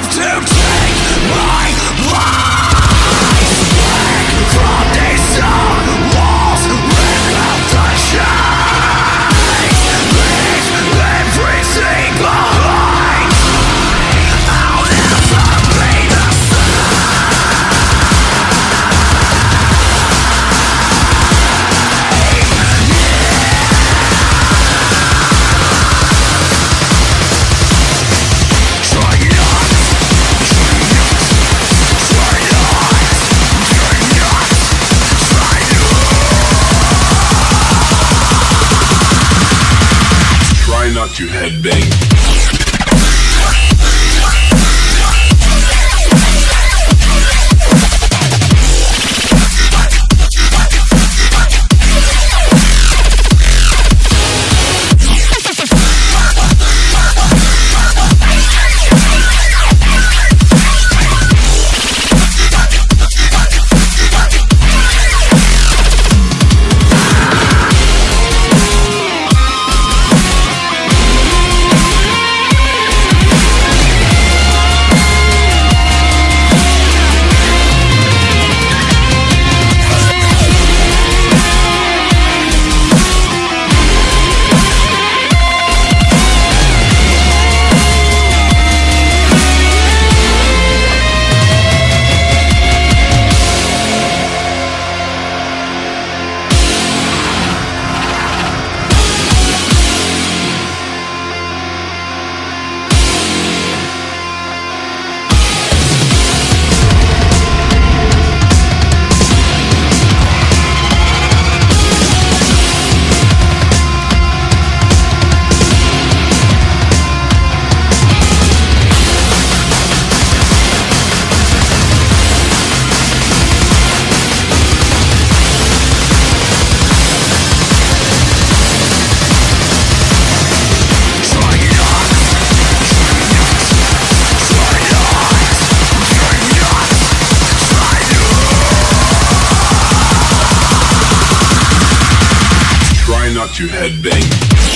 love to to headbang. you headbang.